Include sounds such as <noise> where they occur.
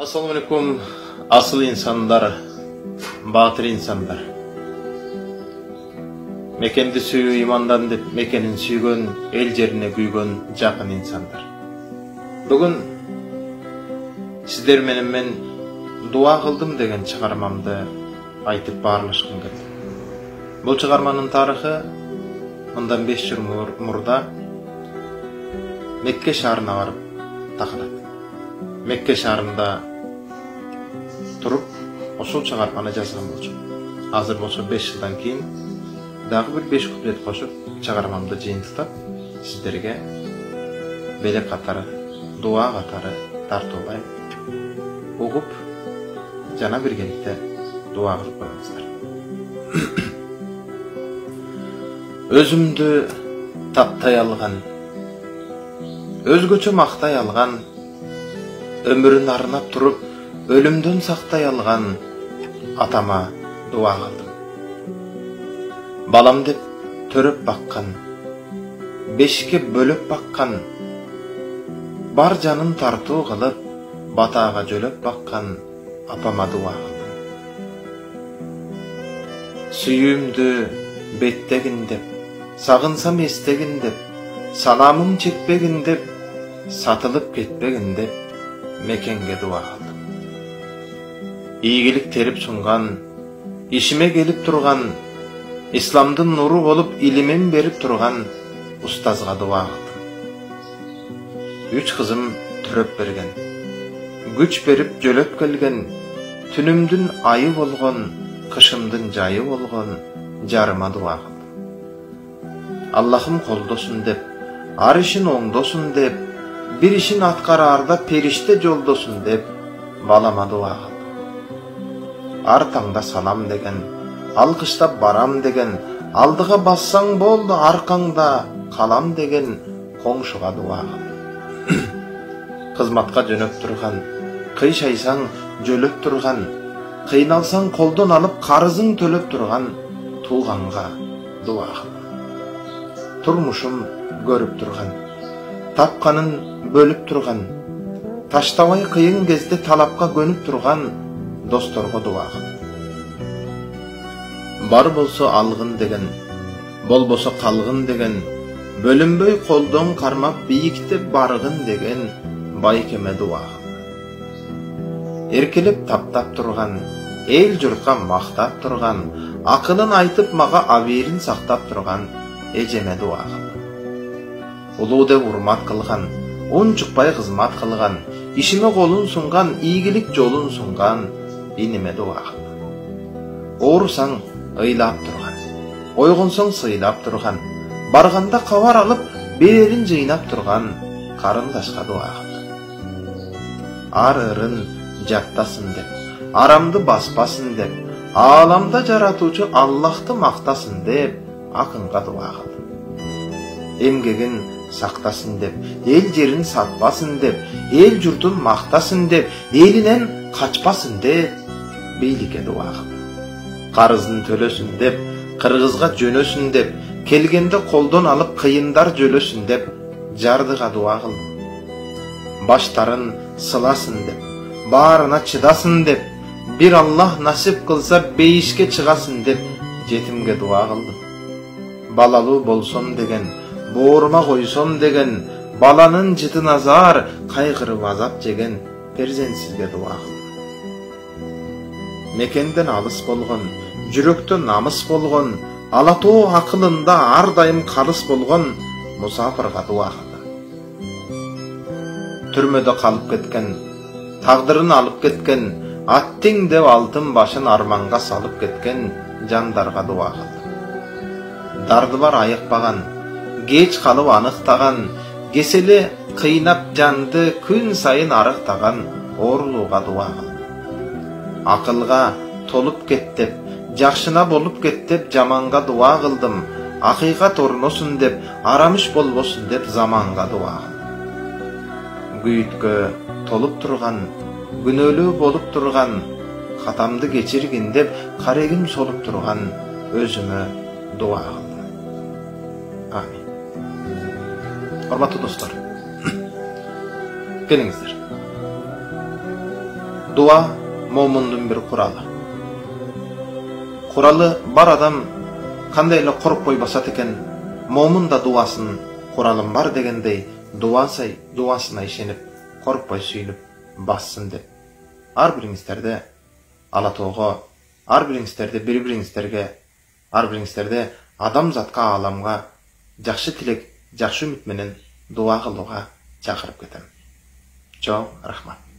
ассалаумағалейкум асыл инсандар батыр инсандар мекенді сүю имандан деп мекенін сүйген ел жеріне күйген жақын инсандар бүгін сіздер менен мен дуа қылдым деген шығармамды айтып барлашқым келді бұл шығарманың тарихы мындан беш жыл мұрда мекке шаарына барып тақалады мекке шаарында туруп ошол чыгарманы жазган болчумун азыр болсо беш жылдан кийин дагы бир беш куплет кошуп чыгармамды жыйынтыктап сиздерге белек катары дуа катары тартуулайм угуп жана биргеликте дуа кылып коюңуздар өзүмдү таптай алган өзгөчө мактай алган өмүрүн арнап туруп өлүмдөн сактай алган атама дуа кылдым балам деп төрөп баккан бешикке бөлөп баккан бар жанын тартуу кылып батаага жөлөп баккан апама дуа кылдым сүйүүмдү беттегин деп сагынсам эстегин деп саламың чекпегин деп сатылып кетпегин деп мекенге дуа ийгилик терип сунган ишиме келип турган исламдын нуру болуп илимин берип турган устазга дуа кылдым үч кызым төрөп берген күч берип жөлөп келген түнүмдүн айы болгон кышымдын жайы болгон жарыма дуа кылдым аллахым колдосун деп ар ишин оңдосун деп бир ишин аткараарда периште жолдосун деп балама дуа кылдым ар таңда салам деген алкыштап барам деген алдыға бассаң болды арқаңда қалам деген коңшуга дуа кыл <clears throat> кызматка жөнөп турган кыйшайсаң жөлөп турган кыйналсаң колдон алып карызың төлөп турган тууганга дуа кыл турмушум көрүп турган тапканын бөлүп турган таштабай кыйын кезде талапка көнүп турган досторго дуа кыл бар болсо алгын деген болбосо калгын деген бөлүнбөй колдон кармап бийиктеп баргын деген байкеме дуа кыл эркелеп таптап турган эл журтка мактап турган акылын айтып мага абийирин сактап турган эжеме дуа кыл улуу деп урмат кылган унчукпай кызмат кылган ишиме колун сунган ийгилик жолун сунган иниме дуа кыл оорусаң ыйлап турган ойгонсоң сыйлап турган барганда кабар алып берерин жыйнап турган карындашка дуа кыл ар ырын жактасын деп арамды баспасын деп ааламда жаратуучу аллахты мактасын деп акынга дуа кыл эмгегин сактасын деп эл жерин сатпасын деп эл журтун мактасын деп элинен качпасын деп бийликке дуа кыл карызын төлөсүн деп кыргызга жөнөсүн деп келгенде колдон алып кыйындар жөлөсүн деп жардыга дуа кыл баштарын сыласын деп баарына чыдасын деп бир аллах насип кылса бейишке чыгасын деп жетимге дуа кылдым балалуу болсом деген боорума койсом деген баланын жыты назар кайгырып азап жеген перзентсизге дуа мекенден алыс болгон жүрөктө намыс болгон ала тоо акылында ар дайым калыс болгон мусафырга дуа кылды. Түрмөдө калып кеткен тагдырын алып кеткен аттиң деп алтын башын арманга салып кеткен жандарга дуа кылды. Дарды бар айыкпаган кеч калып аныктаган кесели кыйнап жанды күн сайын арыктаган оорулууга дуа кылды акылга толуп кет деп жакшына болуп кет деп жаманга дуа кылдым акыйкат орносун деп арамыш болбосун деп заманга дуа кылдым күйүткө толуп турган күнөөлүү болуп турган катамды кечиргин деп карегим солуп турган өзүмө дуа кылдым амин урматтуу достор келиңиздер дуа момундун бир куралы. Куралы бар адам кандай эле коркпой басат экен момун да дубасын куралым бар дегендей дубасай дубасына ишенип коркпой сүйүнүп бассын деп. Ар бириңиздерде ала тоого ар бириңиздерди бири бириңиздерге ар бириңиздерди адамзатка ааламга жакшы тилек жакшы үмүт менен дуа кылууга чакырып кетем. Чоң рахмат.